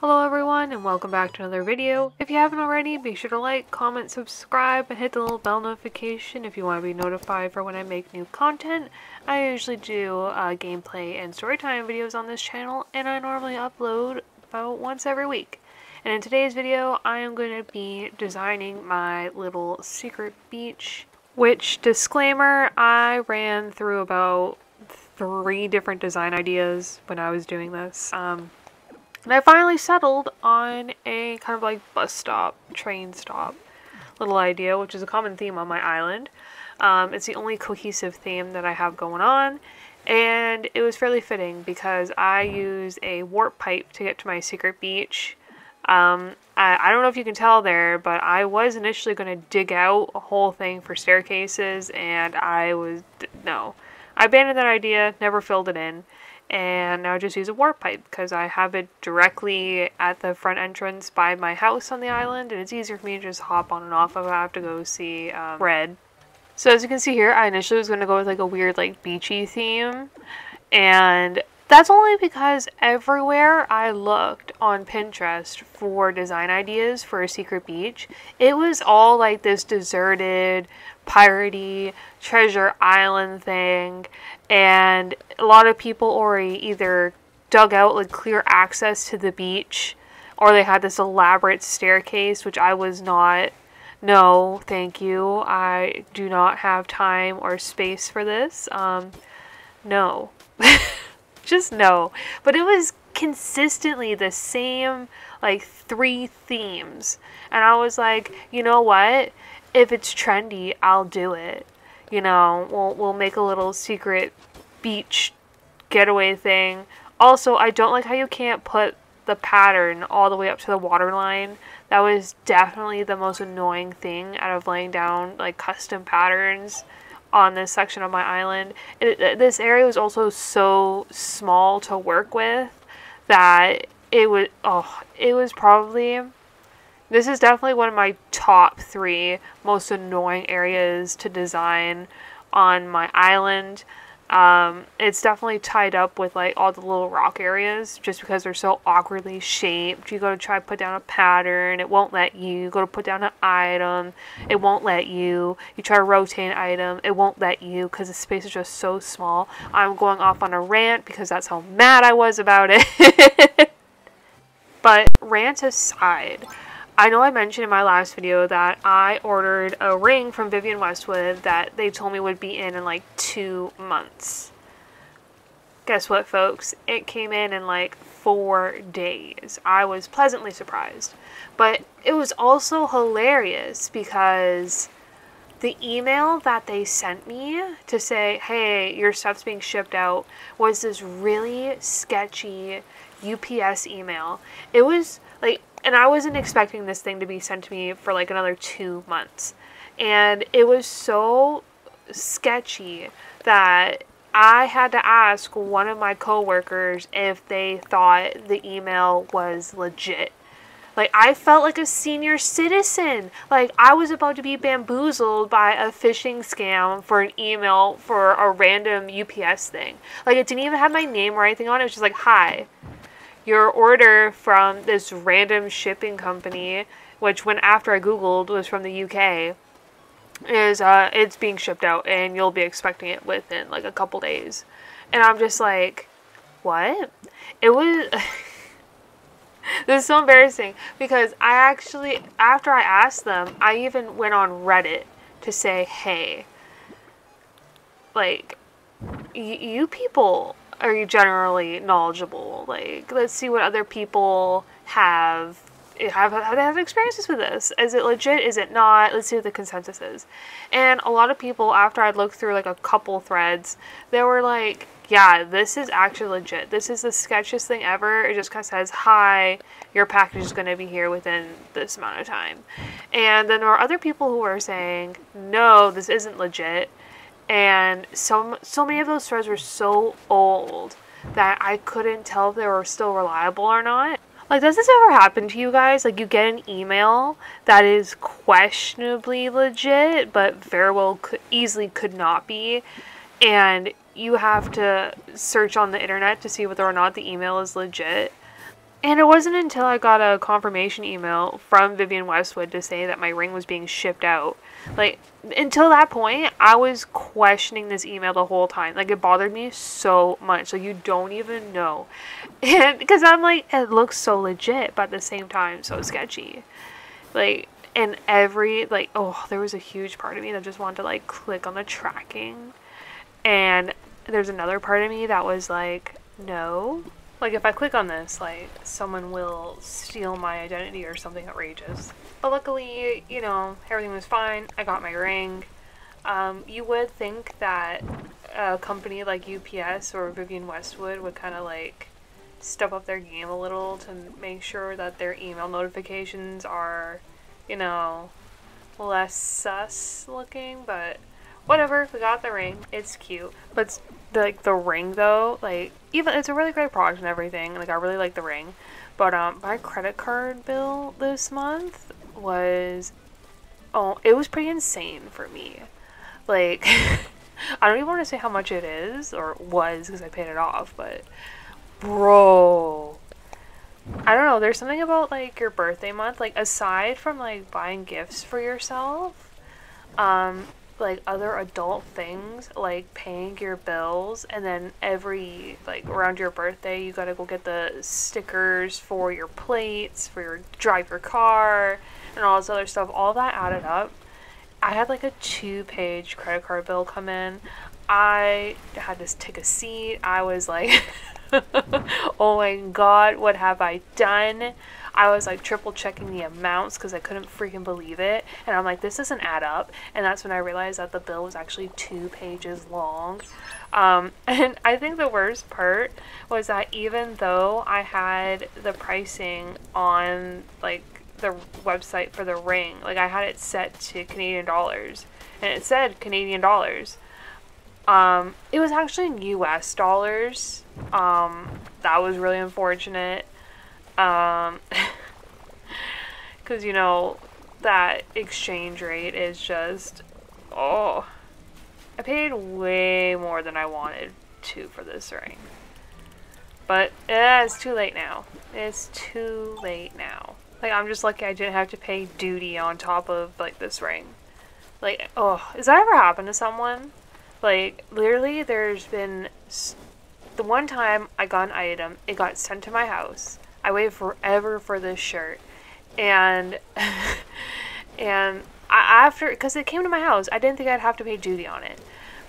Hello everyone and welcome back to another video. If you haven't already, be sure to like, comment, subscribe, and hit the little bell notification if you want to be notified for when I make new content. I usually do uh, gameplay and storytime videos on this channel and I normally upload about once every week. And in today's video, I am going to be designing my little secret beach, which disclaimer, I ran through about three different design ideas when I was doing this. Um, and I finally settled on a kind of like bus stop, train stop little idea, which is a common theme on my island. Um, it's the only cohesive theme that I have going on, and it was fairly fitting because I use a warp pipe to get to my secret beach. Um, I, I don't know if you can tell there, but I was initially going to dig out a whole thing for staircases, and I was, no. I abandoned that idea, never filled it in and now just use a warp pipe because I have it directly at the front entrance by my house on the island and it's easier for me to just hop on and off if I have to go see um, Red. So as you can see here, I initially was going to go with like a weird like beachy theme and that's only because everywhere I looked on Pinterest for design ideas for a secret beach, it was all like this deserted, piratey treasure island thing. And a lot of people already either dug out like clear access to the beach or they had this elaborate staircase which I was not. No thank you. I do not have time or space for this. Um no. Just no. But it was consistently the same like three themes. And I was like you know what if it's trendy I'll do it you know, we'll we'll make a little secret beach getaway thing. Also, I don't like how you can't put the pattern all the way up to the waterline. That was definitely the most annoying thing out of laying down like custom patterns on this section of my island. It, this area was also so small to work with that it was oh, it was probably this is definitely one of my top three most annoying areas to design on my island. Um, it's definitely tied up with like all the little rock areas just because they're so awkwardly shaped. You go to try to put down a pattern, it won't let you. You go to put down an item, it won't let you. You try to rotate an item, it won't let you because the space is just so small. I'm going off on a rant because that's how mad I was about it. but rant aside, I know I mentioned in my last video that I ordered a ring from Vivienne Westwood that they told me would be in in like two months. Guess what, folks? It came in in like four days. I was pleasantly surprised. But it was also hilarious because the email that they sent me to say, hey, your stuff's being shipped out, was this really sketchy UPS email. It was like and I wasn't expecting this thing to be sent to me for like another two months. And it was so sketchy that I had to ask one of my coworkers if they thought the email was legit. Like, I felt like a senior citizen. Like, I was about to be bamboozled by a phishing scam for an email for a random UPS thing. Like, it didn't even have my name or anything on it. It was just like, hi, your order from this random shipping company, which when after I googled was from the UK, is uh it's being shipped out and you'll be expecting it within like a couple days. And I'm just like, what? It was This is so embarrassing because I actually after I asked them, I even went on Reddit to say, "Hey, like you people are you generally knowledgeable? Like, let's see what other people have have have they have experiences with this? Is it legit? Is it not? Let's see what the consensus is. And a lot of people, after I'd looked through like a couple threads, they were like, "Yeah, this is actually legit. This is the sketchiest thing ever." It just kind of says, "Hi, your package is going to be here within this amount of time." And then there are other people who were saying, "No, this isn't legit." And so so many of those threads were so old that I couldn't tell if they were still reliable or not. Like, does this ever happen to you guys? Like, you get an email that is questionably legit, but very well could, easily could not be, and you have to search on the internet to see whether or not the email is legit. And it wasn't until I got a confirmation email from Vivienne Westwood to say that my ring was being shipped out. Like, until that point, I was questioning this email the whole time. Like, it bothered me so much. Like, you don't even know. And because I'm like, it looks so legit, but at the same time, so sketchy. Like, and every, like, oh, there was a huge part of me that just wanted to, like, click on the tracking. And there's another part of me that was like, no, like if I click on this, like someone will steal my identity or something outrageous. But luckily, you know, everything was fine. I got my ring. Um, you would think that a company like UPS or Vivienne Westwood would kind of like step up their game a little to make sure that their email notifications are, you know, less sus looking, but whatever, we got the ring. It's cute. But the, like the ring though, like even it's a really great product and everything. Like I really like the ring, but um, my credit card bill this month was oh, it was pretty insane for me. Like I don't even want to say how much it is or was because I paid it off, but bro. I don't know, there's something about like your birthday month, like aside from like buying gifts for yourself, um, like other adult things like paying your bills and then every like around your birthday you gotta go get the stickers for your plates for your drive your car and all this other stuff. All that added up. I had like a two page credit card bill come in. I had to take a seat. I was like oh my god what have i done I was like triple checking the amounts because I couldn't freaking believe it. And I'm like, this doesn't add up. And that's when I realized that the bill was actually two pages long. Um, and I think the worst part was that even though I had the pricing on like the website for the ring, like I had it set to Canadian dollars and it said Canadian dollars. Um, it was actually in US dollars. Um, that was really unfortunate. Um, because you know that exchange rate is just oh, I paid way more than I wanted to for this ring. But eh, it's too late now. It's too late now. Like I'm just lucky I didn't have to pay duty on top of like this ring. Like oh, has that ever happened to someone? Like literally, there's been the one time I got an item, it got sent to my house I waited forever for this shirt, and and I, after because it came to my house, I didn't think I'd have to pay duty on it,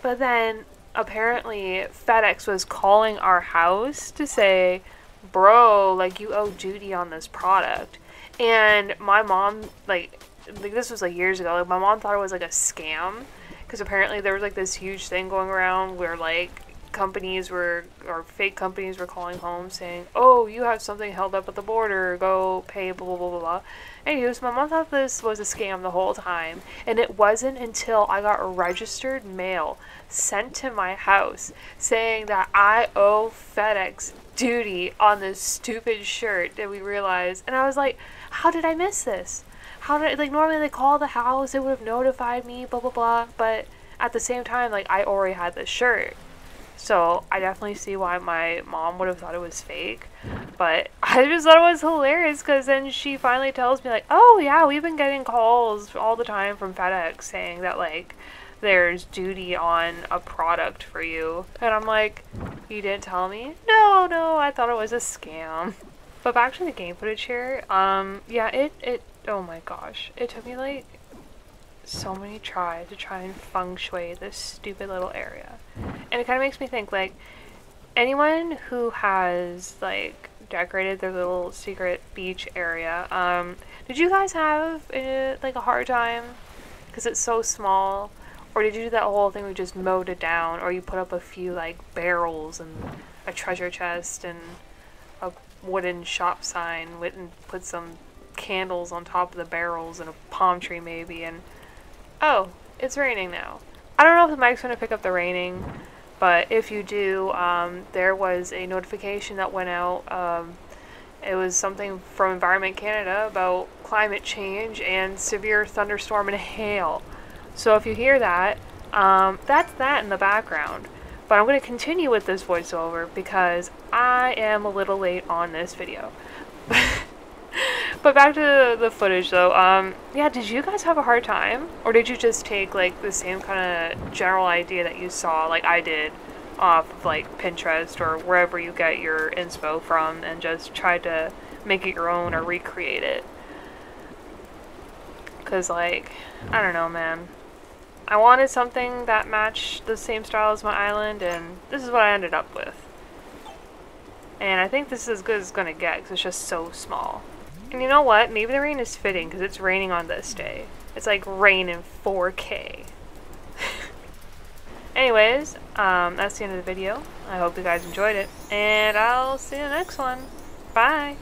but then apparently FedEx was calling our house to say, "Bro, like you owe duty on this product," and my mom like like this was like years ago. Like my mom thought it was like a scam because apparently there was like this huge thing going around where like companies were or fake companies were calling home saying, "Oh, you have something held up at the border. Go pay blah blah blah blah." blah. Anyways, my mom thought this was a scam the whole time, and it wasn't until I got a registered mail sent to my house saying that I owe FedEx duty on this stupid shirt that we realized. And I was like, "How did I miss this? How did I, like normally they call the house, they would have notified me, blah blah blah." But at the same time, like I already had this shirt. So I definitely see why my mom would have thought it was fake. But I just thought it was hilarious because then she finally tells me, like, oh, yeah, we've been getting calls all the time from FedEx saying that, like, there's duty on a product for you. And I'm like, you didn't tell me? No, no, I thought it was a scam. But back to the game footage here. Um, yeah, it, it, oh my gosh. It took me, like, so many tries to try and feng shui this stupid little area. And it kind of makes me think like anyone who has like decorated their little secret beach area, um, did you guys have uh, like a hard time because it's so small? Or did you do that whole thing where you just mowed it down or you put up a few like barrels and a treasure chest and a wooden shop sign and put some candles on top of the barrels and a palm tree maybe and Oh, it's raining now. I don't know if the mic's going to pick up the raining, but if you do, um, there was a notification that went out. Um, it was something from Environment Canada about climate change and severe thunderstorm and hail. So if you hear that, um, that's that in the background. But I'm going to continue with this voiceover because I am a little late on this video. but back to the footage though, um, yeah, did you guys have a hard time? Or did you just take like the same kind of general idea that you saw, like I did, off of like Pinterest or wherever you get your inspo from and just try to make it your own or recreate it? Because like, I don't know man. I wanted something that matched the same style as my island, and this is what I ended up with. And I think this is as good as it's to get, because it's just so small. And you know what? Maybe the rain is fitting, because it's raining on this day. It's like rain in 4K. Anyways, um, that's the end of the video. I hope you guys enjoyed it, and I'll see you in the next one. Bye!